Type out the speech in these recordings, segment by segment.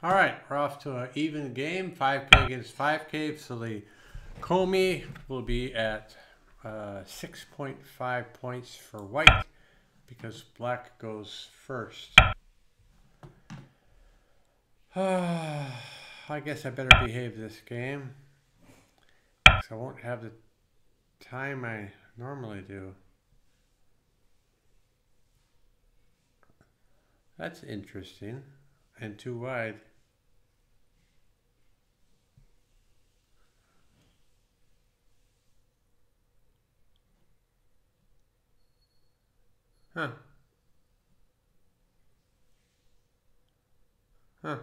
All right, we're off to an even game, 5K against 5K. So the komi will be at uh, 6.5 points for white because black goes first. I guess I better behave this game I won't have the time I normally do. That's interesting and too wide. Huh. Huh.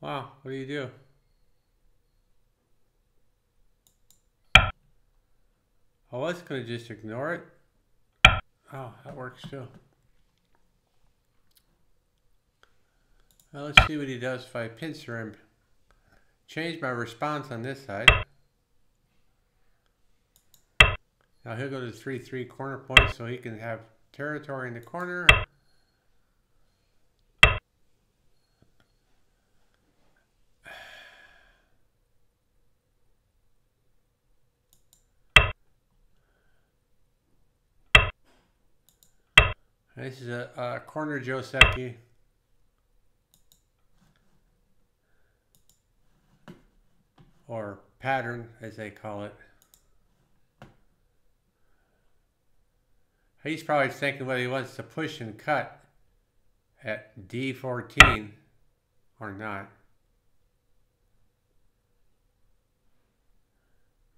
Wow, what do you do? I was going to just ignore it. Oh, that works too. Now let's see what he does if I pincer him change my response on this side. Now he'll go to 3-3 corner points so he can have territory in the corner. This is a, a corner Joseki. Or pattern as they call it. He's probably thinking whether he wants to push and cut at D14 or not.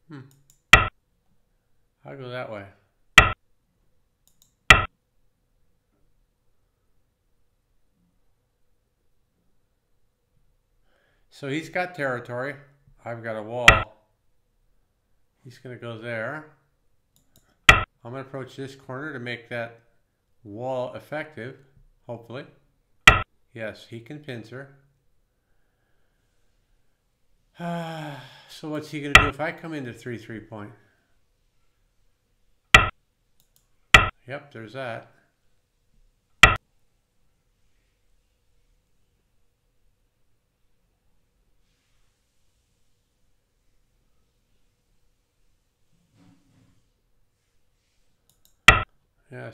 Hmm. I'll go that way. So he's got territory. I've got a wall. He's going to go there. I'm going to approach this corner to make that wall effective, hopefully. Yes, he can pincer. so what's he going to do if I come into 3-3 point? Yep, there's that.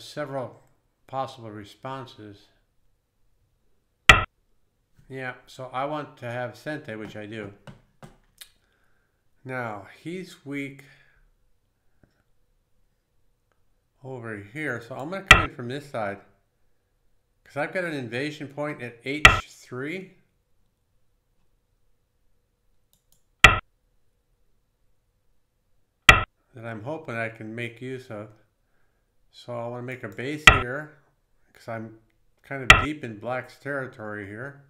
Yeah, several possible responses. Yeah, so I want to have Sente, which I do. Now, he's weak over here, so I'm going to come in from this side. Because I've got an invasion point at H3. That I'm hoping I can make use of. So I want to make a base here because I'm kind of deep in black's territory here.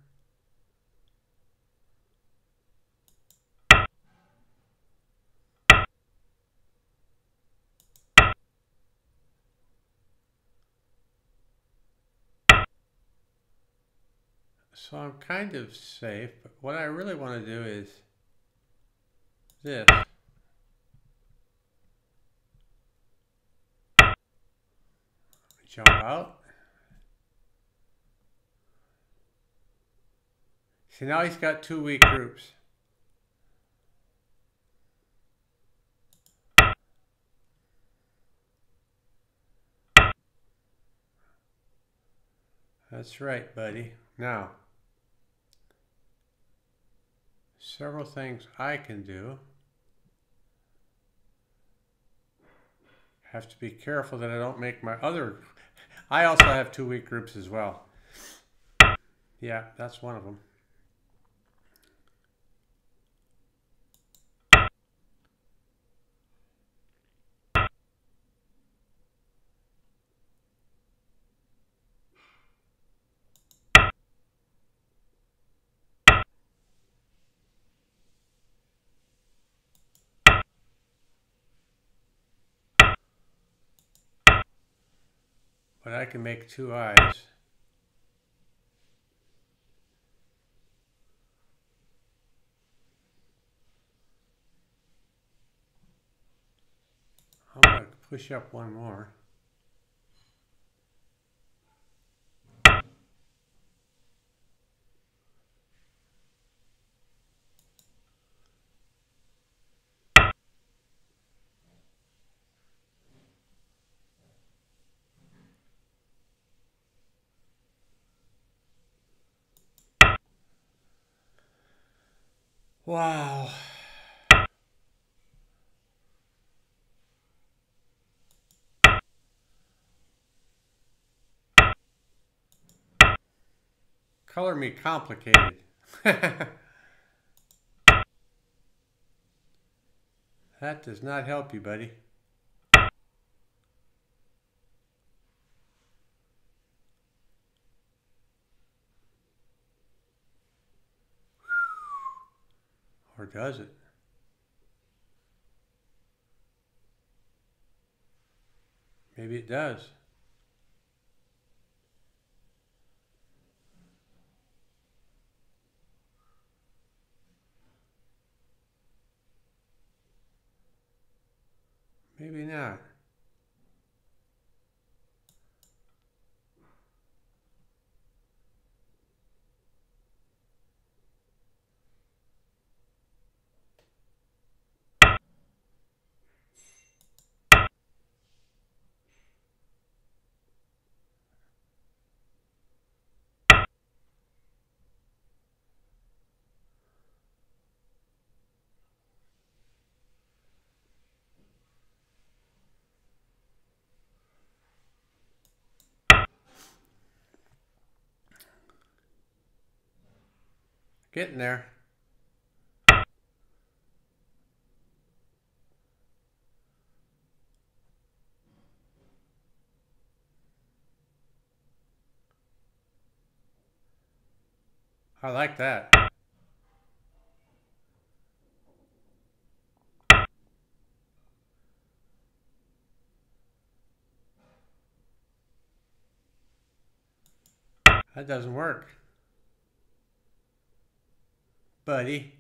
So I'm kind of safe, but what I really want to do is this. Jump out. See, now he's got two weak groups. That's right, buddy. Now, several things I can do. Have to be careful that I don't make my other I also have two weak groups as well. Yeah, that's one of them. But I can make two eyes. I'm going to push up one more. Wow. Color me complicated. that does not help you, buddy. Does it? Maybe it does. Maybe not. Getting there. I like that. That doesn't work. Buddy.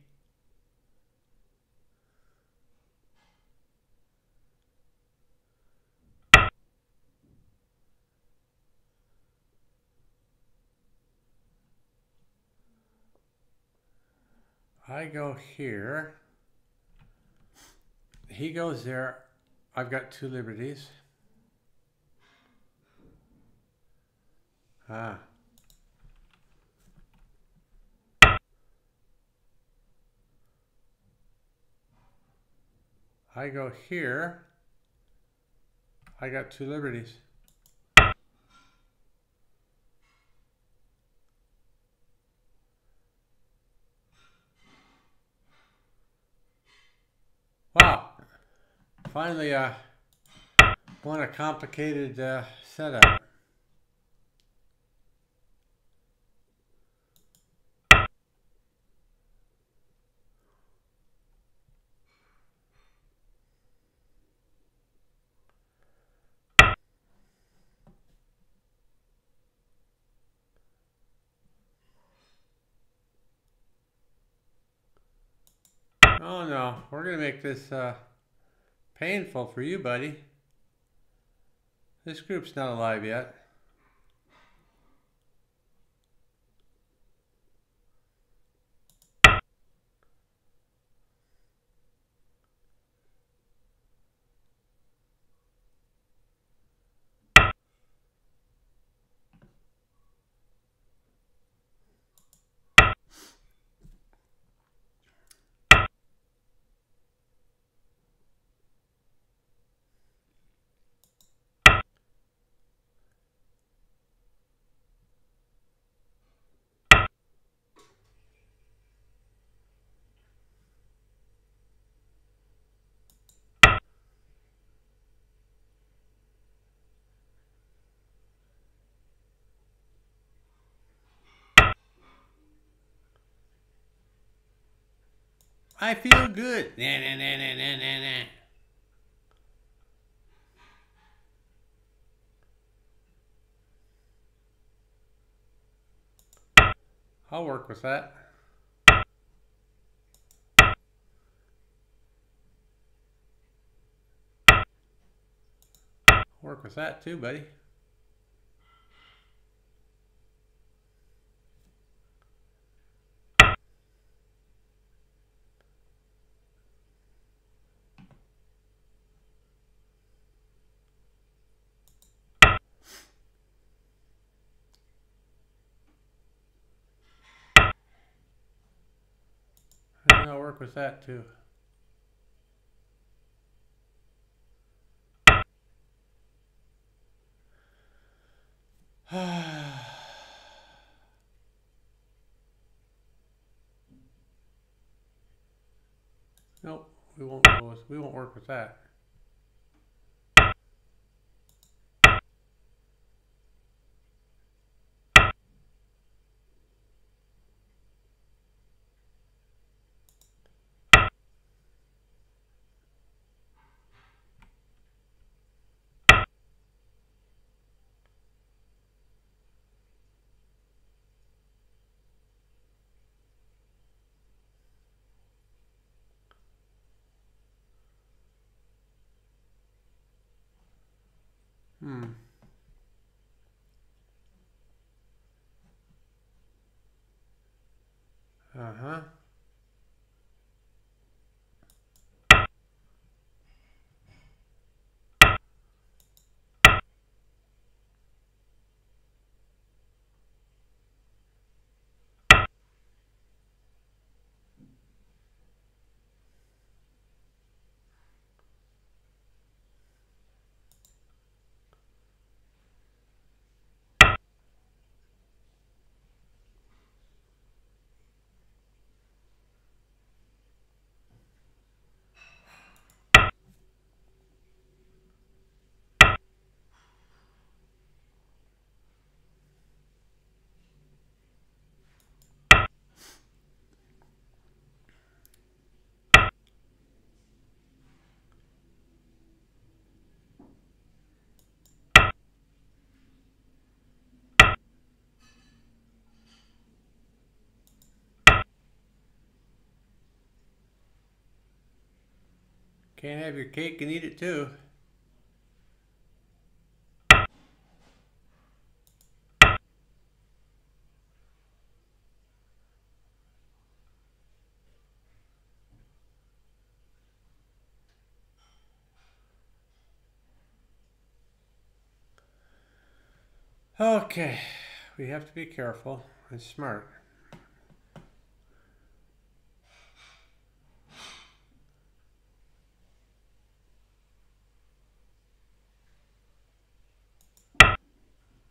I go here. He goes there. I've got two liberties. Ah. I go here. I got two liberties. Wow. Finally, uh, want a complicated uh, setup. Oh no, we're gonna make this uh, painful for you, buddy. This group's not alive yet. I feel good. Nah, nah, nah, nah, nah, nah, nah. I'll work with that. Work with that too, buddy. And I'll with that too. nope, we won't go with, we won't work with that. Can't have your cake and eat it too. Okay, we have to be careful and smart.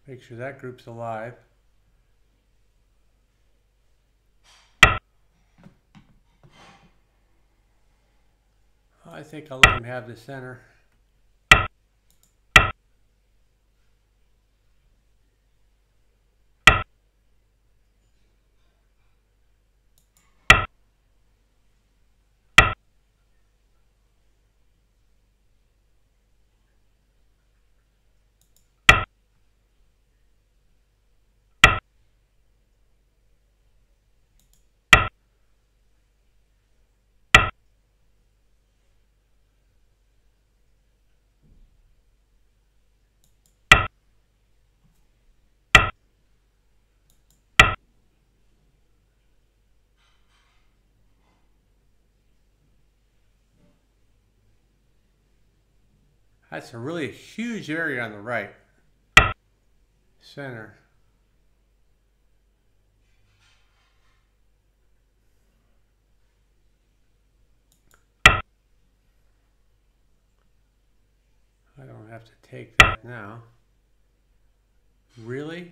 Make sure that group's alive. I think I'll let him have the center. That's a really huge area on the right. Center. I don't have to take that now. Really?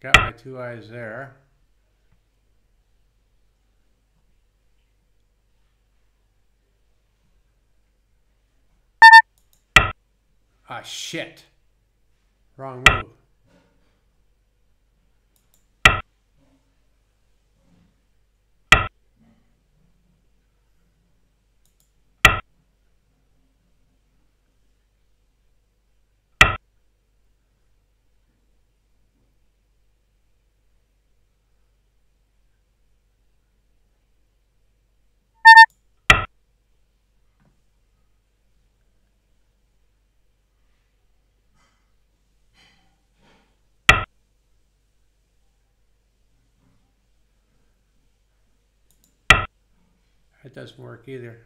Got my two eyes there. Ah, shit. Wrong move. That doesn't work either.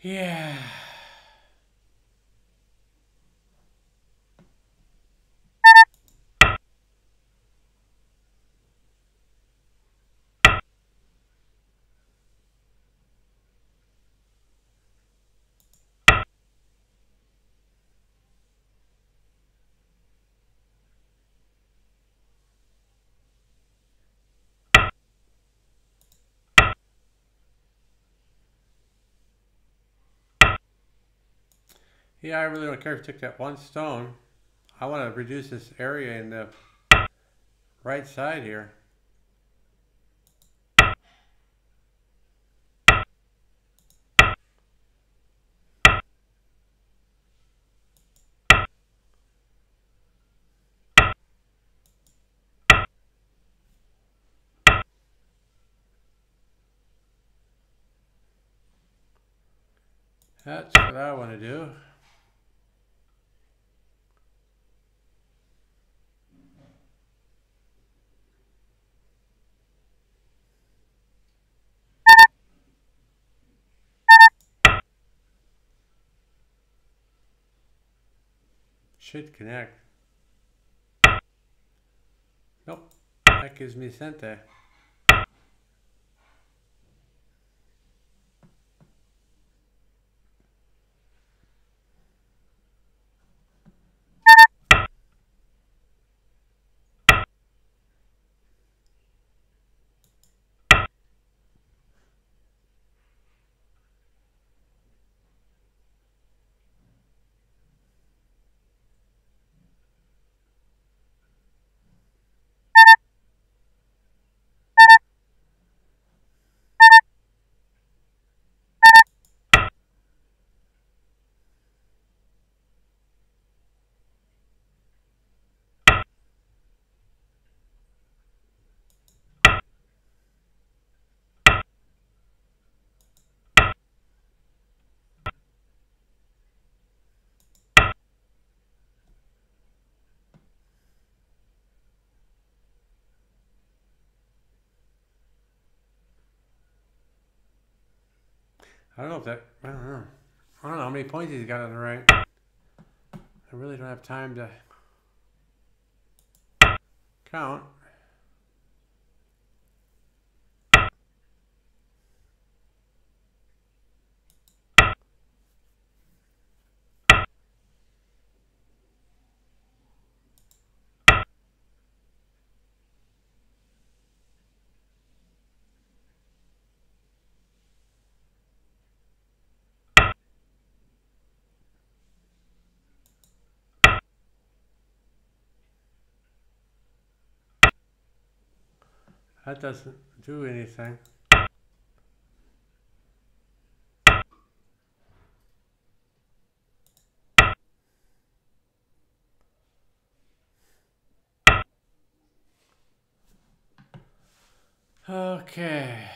Yeah. Yeah, I really don't care if you took that one stone. I want to reduce this area in the right side here. That's what I want to do. Should connect. Nope. That gives me Sente. I don't know if that, I don't know. I don't know how many points he's got on the right. I really don't have time to count. That doesn't do anything. Okay.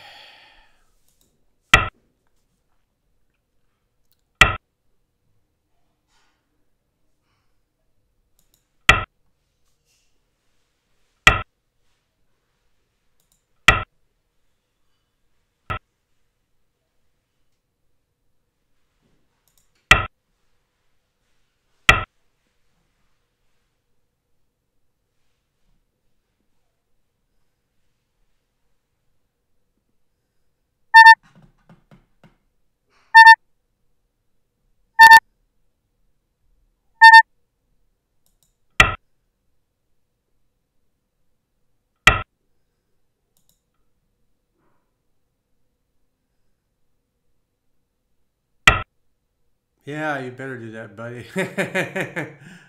Yeah, you better do that, buddy.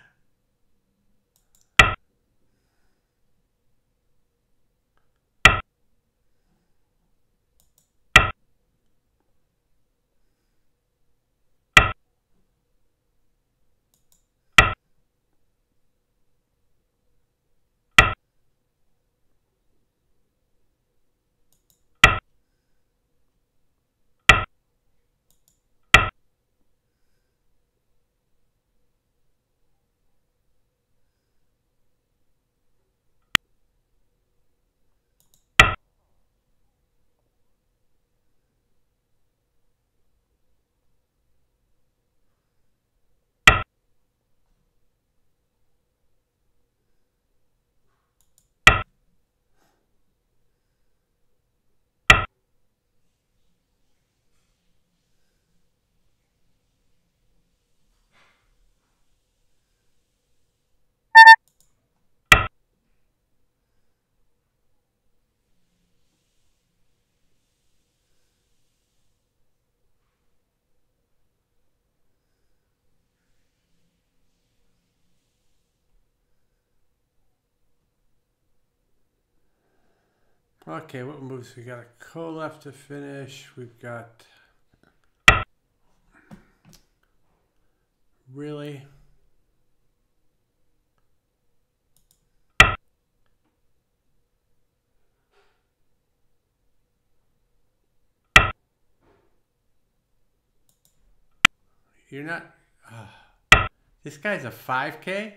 Okay, what moves? We got a ko left to finish. We've got. Really? You're not. Uh, this guy's a 5K?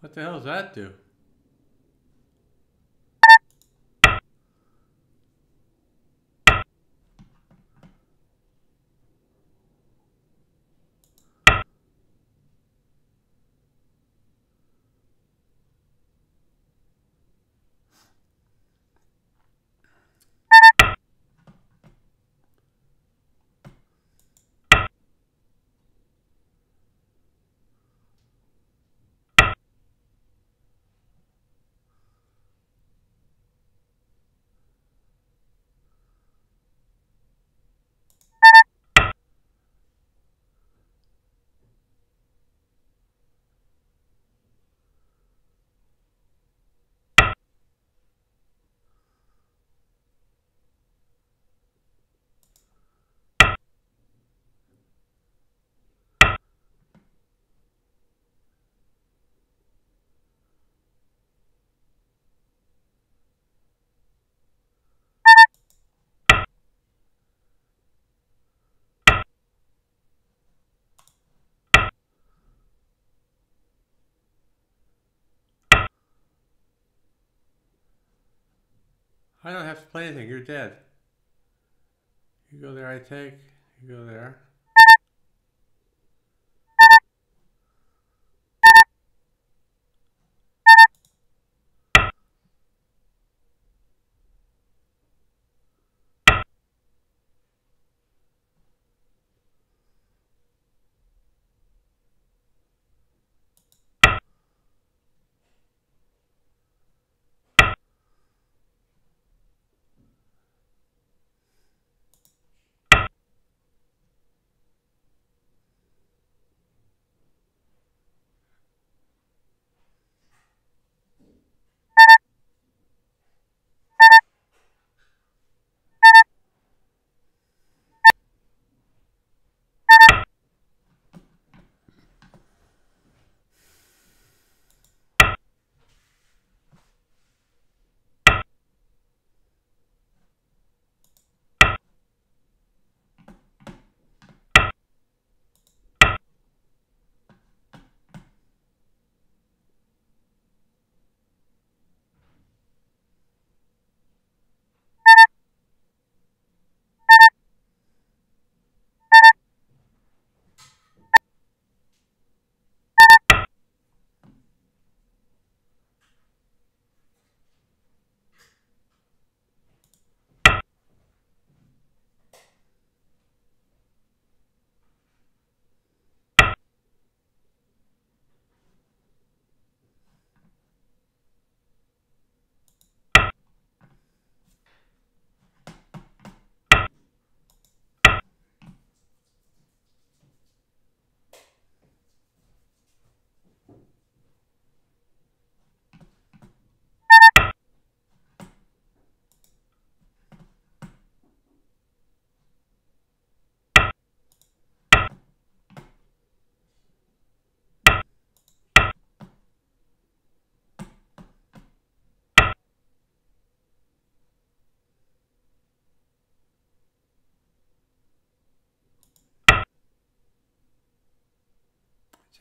What the hell does that do? I don't have to play anything. You're dead. You go there, I take. You go there.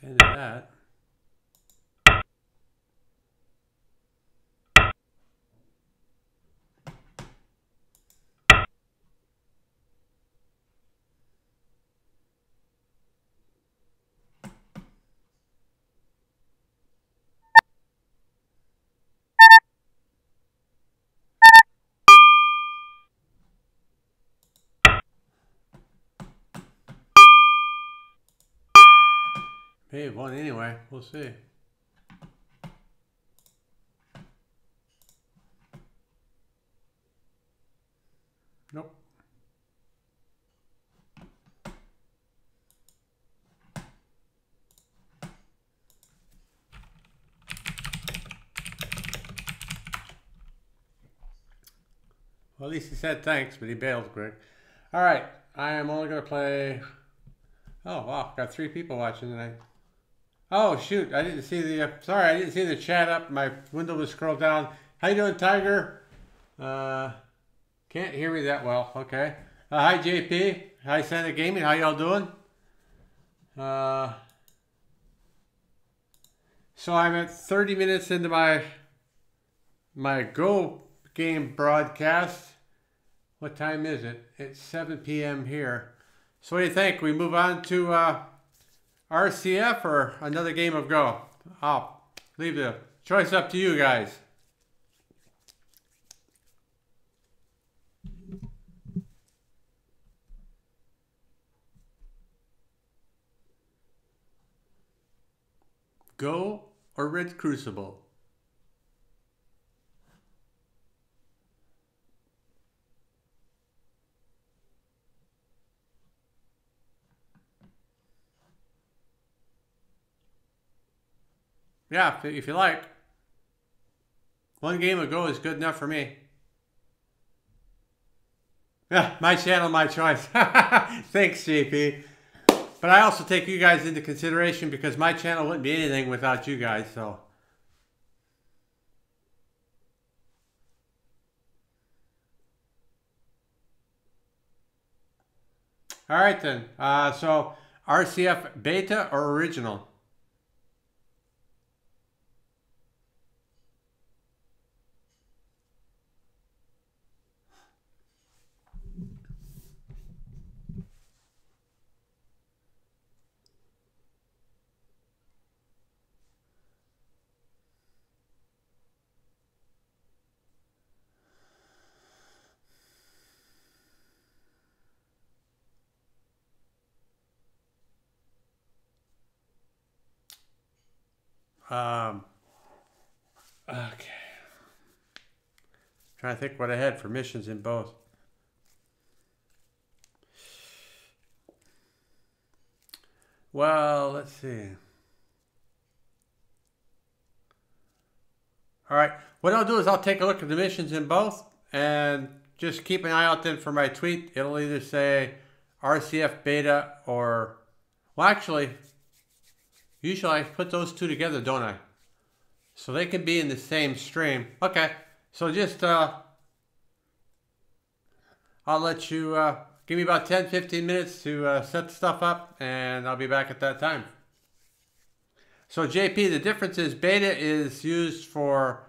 Let's end that. May have won anyway. We'll see. Nope. Well, at least he said thanks, but he bailed quick. All right, I am only going to play. Oh wow, got three people watching tonight. Oh shoot, I didn't see the. Uh, sorry, I didn't see the chat up. My window was scrolled down. How you doing, Tiger? Uh, can't hear me that well. Okay. Uh, hi, JP. Hi, Santa Gaming. How y'all doing? Uh, so I'm at 30 minutes into my my Go game broadcast. What time is it? It's 7 p.m. here. So what do you think? We move on to uh, RCF or another game of Go? I'll leave the choice up to you guys. Go or Red Crucible? Yeah, if you like. One game of Go is good enough for me. Yeah, my channel, my choice. Thanks, JP. But I also take you guys into consideration because my channel wouldn't be anything without you guys, so. All right then. Uh, so RCF beta or original? Um, okay. I'm Trying to think what I had for missions in both. Well, let's see. All right. What I'll do is I'll take a look at the missions in both and just keep an eye out then for my tweet. It'll either say RCF beta or, well, actually, Usually I put those two together, don't I? So they can be in the same stream. Okay, so just, uh, I'll let you, uh, give me about 10, 15 minutes to uh, set stuff up and I'll be back at that time. So JP, the difference is beta is used for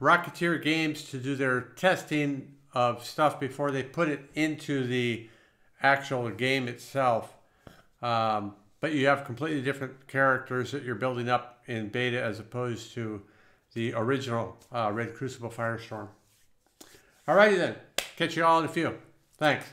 Rocketeer games to do their testing of stuff before they put it into the actual game itself. Um, but you have completely different characters that you're building up in beta as opposed to the original uh, Red Crucible Firestorm. Alrighty then, catch you all in a few. Thanks.